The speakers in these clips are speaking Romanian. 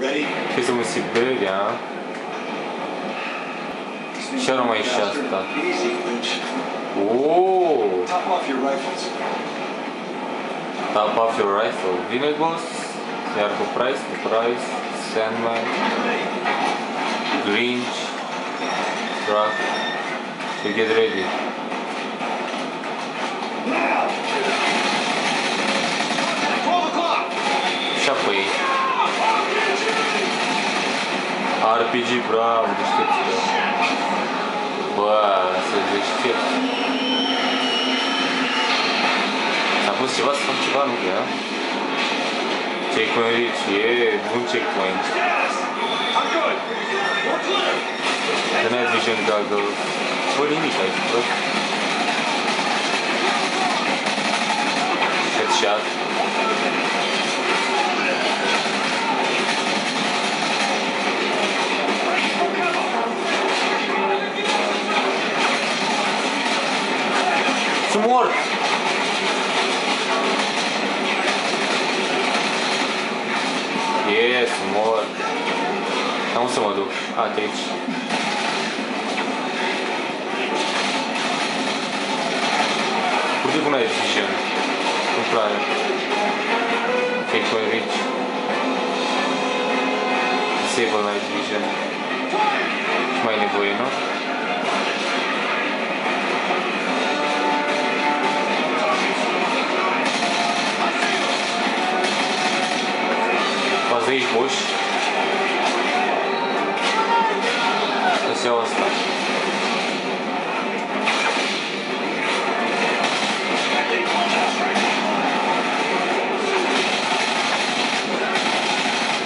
Ready? Чисто мы себе, я. Все равно сейчас так. О. Top off your rifles. Top off your rifle. Vinod Boss, Ярко Прайс, Price. Sandman, Grinch, Truck. So get ready. Now! RPG, bravo, deștepților. Bă, să deștept. S-a pus ceva să fac ceva, nu cred, da? Checkpoint reach, e bun checkpoint. I'm good. We're clear. The night vision goggles. Bă, nimic aici, prost. Headshot. Esse morto. Esse morto. Não é são adultos. Ah, tem. Porque não é exigente. Contrário. Quem foi rico? Disabled é exigente. Mas ele foi, não? Și mai e nevoie, nu? Poți de aici, boși. Să-ți iau asta.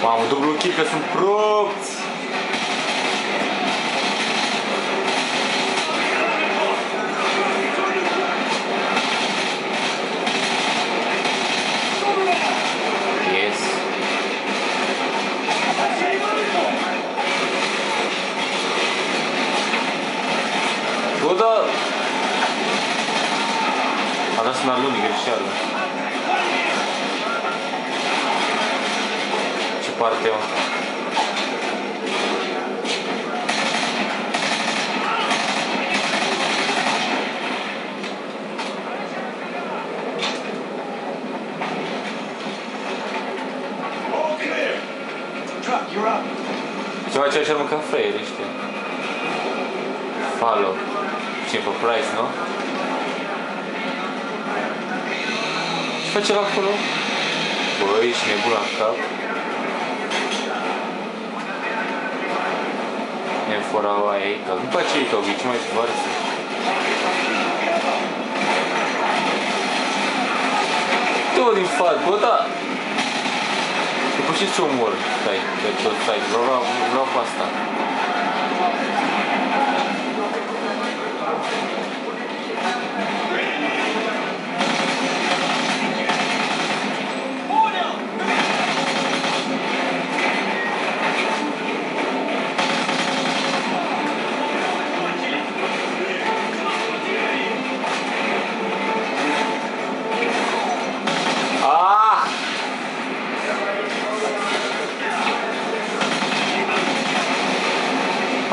Mamă, dublu kill că sunt propți! No, l'unica riscella. Ci partiamo. Trzeba chcieć robić kafe, ryszcie. Falo. Simple price, no? Face la acolo? Bă, ești nebun la cap. Ne forau aia, că nu face ei, că ce mai varsă. Tot din față, bă, da. După ce ți omor? Stai, pe tot stai, vreau, vreau, vreau pe asta.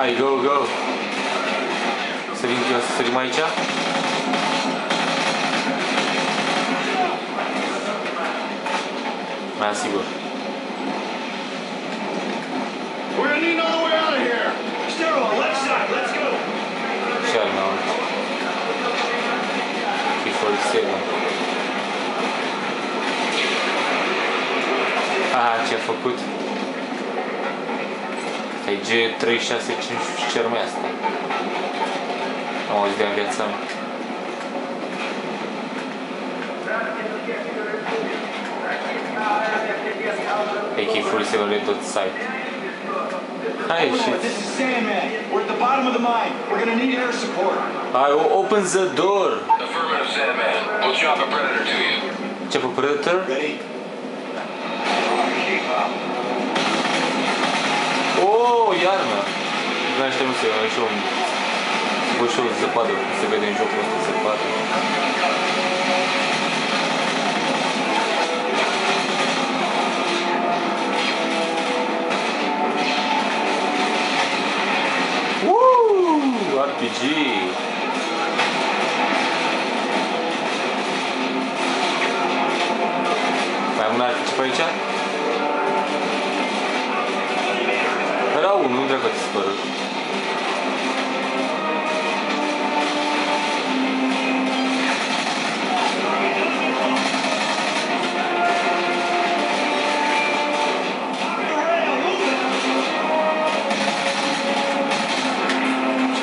Hi, go, go. Средненькая средмайча. Спасибо. We're needing our way out of here. Sterile, left side, let's go. Shut down. Before the stable. Ah, ce-a făcut? Ai G3655 cer mai asta. Am auzit de viața mea. AK-47 red dot sight. Hai, shit. This is Sandman. We're at the bottom of the mine. We're gonna need air support. Hai, o- open the door! Affirmative, Sandman. We'll drop a predator to you. Ce pe Predator? Ready? O, iarna! Nu așteptam să mai și un bușor de zăpadă, cum se vede în jocul ăsta zăpadă. Uuu, RPG! Mai am un RPG pe aici? participar.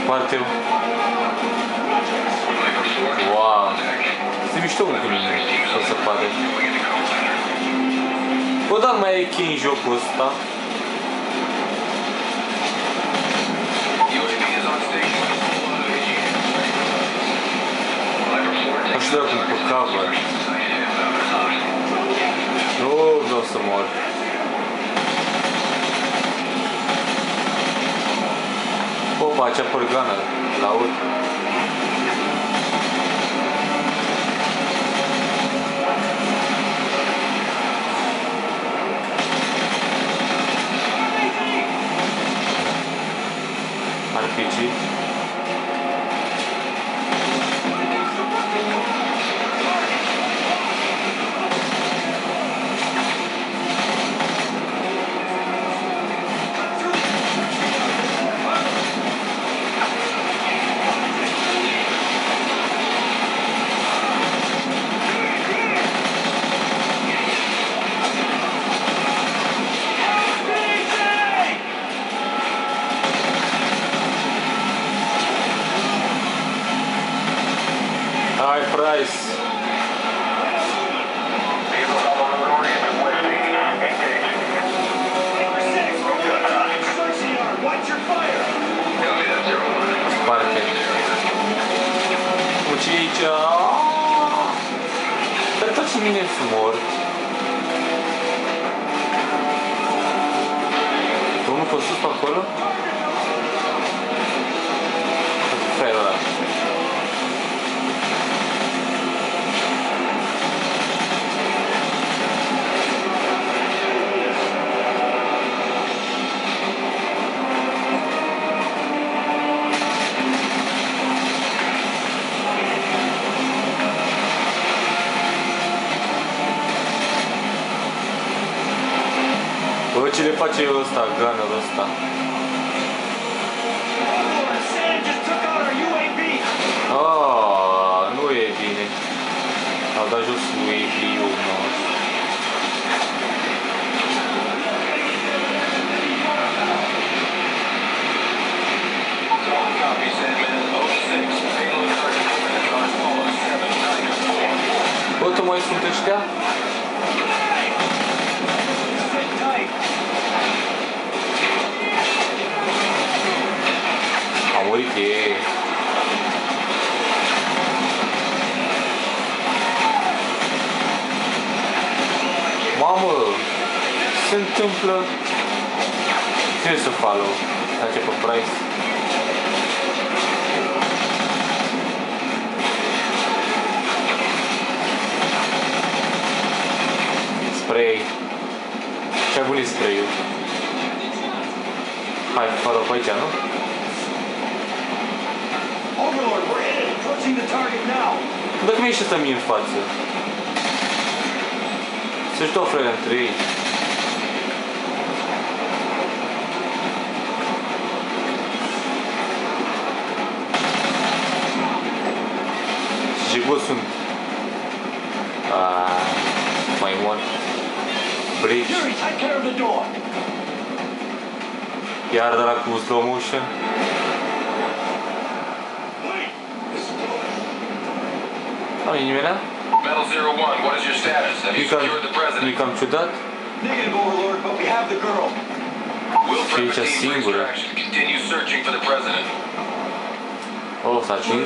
Partiu. Uau! Se mistou um bocadinho com a sapada. Vou dar uma aqui em jogo, tá? Aș vrea cum pe cover. Nu vreau să mor. Opa, acea părgană, la aud. Moraes. Parque. Ucicia! Dar dați mine frumor. vamos pe sus, o acolo? Pode gostar, Gana gostar. Oh, no Wave, né? Saudável Wave, o nosso. Outro mais um teste A murit ei. Mamă, ce se întâmplă? Ce să follow? Face pe price. Spray. Ce-a bun e spray-ul? Hai, follow pe aici, nu? It. Approaching the target now. Dacă mi ești ăsta mie în față. Să-și dau frate între ei. Și bă, sunt... Ah, mai mor. Bridge. Fury, take care of the door. Iar de la cu slow motion. Panowie, nie mylę? Battle Zero One, what is your status? Have you, you secured the president? You come to that? Negative, Overlord, but we have the girl. Will Prepper Team Extraction continue searching for the president. O, zaczyń.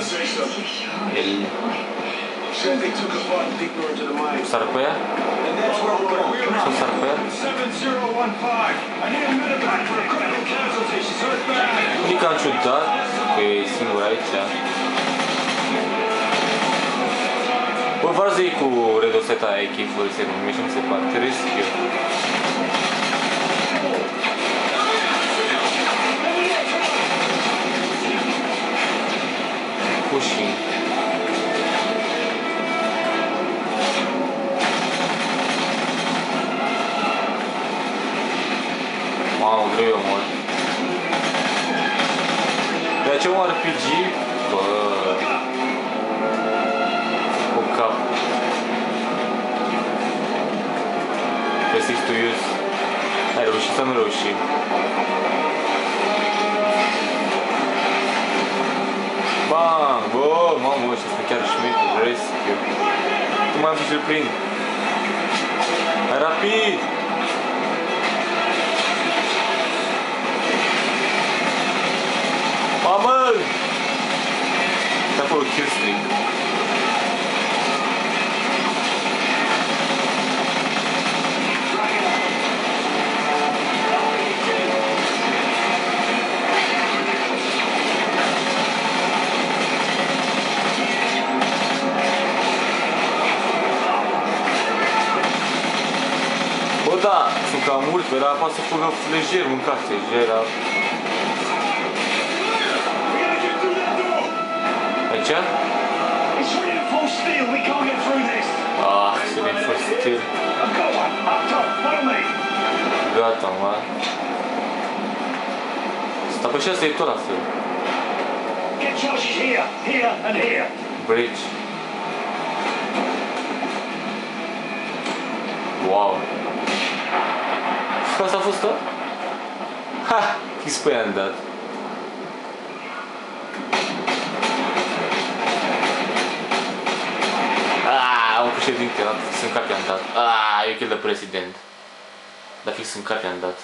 Sarpę? Co Sarpę? Klikam ciut, tak? that. okay, single right, yeah. Vor zi cu redoseta AK-47, mi se pare, trebuie să știu. Pushing. Mamă, greu eu mor. De aceea un RPG, bă, É, use Hiroshi Tanuroshi. Tá Bang! Wow, mamuxa, ficar Schmidt, rescue. Tu mais um surpresa. Rapid! Mamãe! Tá por Kill Street. era poate să pună lejer mâncate, era... Aici? Ah, se ne fost stil. Gata, mă. Dar pe asta e tot la fel. Bridge. Wow. Asta a fost tot? Ha! XP am dat. Ah, un președinte, am fix în cap i-am dat. Ah, eu kill the president. Dar fix în cap i-am dat.